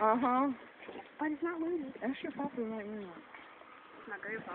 Uh-huh. But it's not loaded. That's your father, right now. My grandpa.